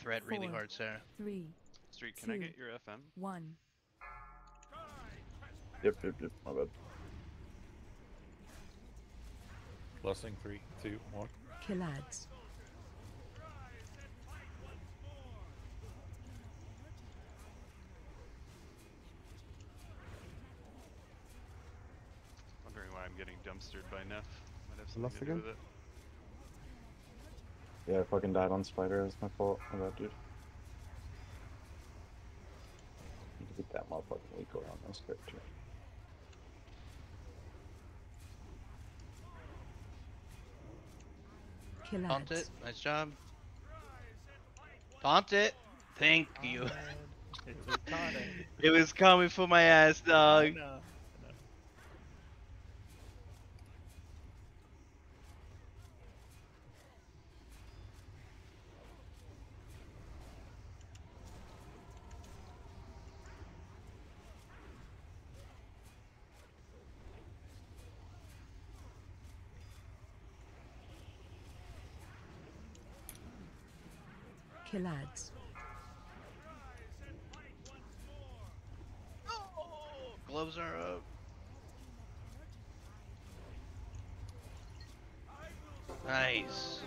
threat really hard, Sarah. three, Street, can I get your FM? one. Yep, yep, yep. My bad. Blessing three, two, one. Kill ads. Wondering why I'm getting dumpstered by Neff. Might have Enough something to do again? with it. Yeah, I fucking died on Spider. It's my fault. My bad, dude. Need to get that motherfucking weak around this character. Kill Taunt it. Nice job. Taunt it. Thank you. It was taunting. it was coming for my ass, I dog. Know, I know. Kill ads. Gloves are up. Nice.